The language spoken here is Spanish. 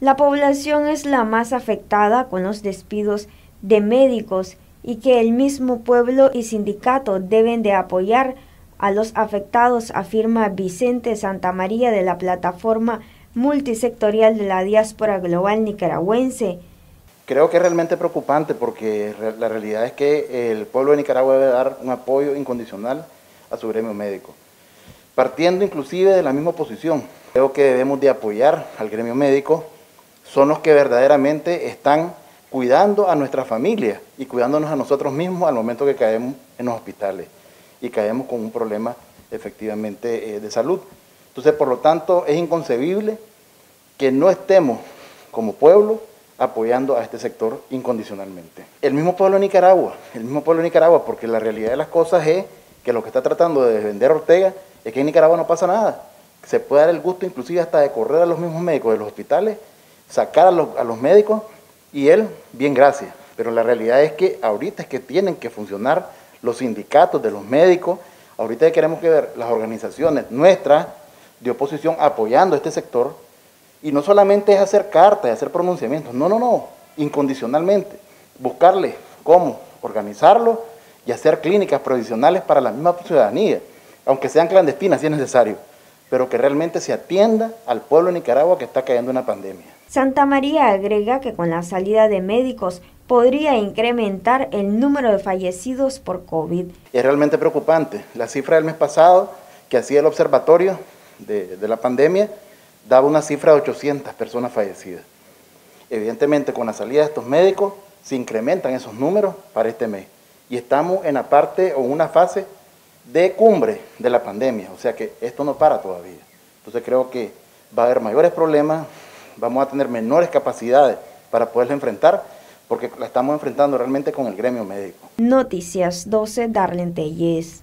La población es la más afectada con los despidos de médicos y que el mismo pueblo y sindicato deben de apoyar a los afectados, afirma Vicente Santa María de la plataforma multisectorial de la diáspora global nicaragüense. Creo que es realmente preocupante porque la realidad es que el pueblo de Nicaragua debe dar un apoyo incondicional a su gremio médico, partiendo inclusive de la misma posición. Creo que debemos de apoyar al gremio médico, son los que verdaderamente están cuidando a nuestra familia y cuidándonos a nosotros mismos al momento que caemos en los hospitales y caemos con un problema efectivamente eh, de salud. Entonces, por lo tanto, es inconcebible que no estemos como pueblo apoyando a este sector incondicionalmente. El mismo pueblo de Nicaragua, el mismo pueblo de Nicaragua, porque la realidad de las cosas es que lo que está tratando de vender Ortega es que en Nicaragua no pasa nada. Se puede dar el gusto inclusive hasta de correr a los mismos médicos de los hospitales, sacar a los, médicos y él, bien gracias. Pero la realidad es que ahorita es que tienen que funcionar los sindicatos de los médicos, ahorita queremos que ver las organizaciones nuestras de oposición apoyando este sector, y no solamente es hacer cartas y hacer pronunciamientos, no, no, no, incondicionalmente, buscarle cómo organizarlo y hacer clínicas provisionales para la misma ciudadanía, aunque sean clandestinas si es necesario, pero que realmente se atienda al pueblo de Nicaragua que está cayendo en una pandemia. Santa María agrega que con la salida de médicos podría incrementar el número de fallecidos por COVID. Es realmente preocupante. La cifra del mes pasado que hacía el observatorio de, de la pandemia daba una cifra de 800 personas fallecidas. Evidentemente, con la salida de estos médicos se incrementan esos números para este mes. Y estamos en la parte o una fase de cumbre de la pandemia, o sea que esto no para todavía. Entonces creo que va a haber mayores problemas, vamos a tener menores capacidades para poderla enfrentar porque la estamos enfrentando realmente con el gremio médico. Noticias 12, Darlene Telles.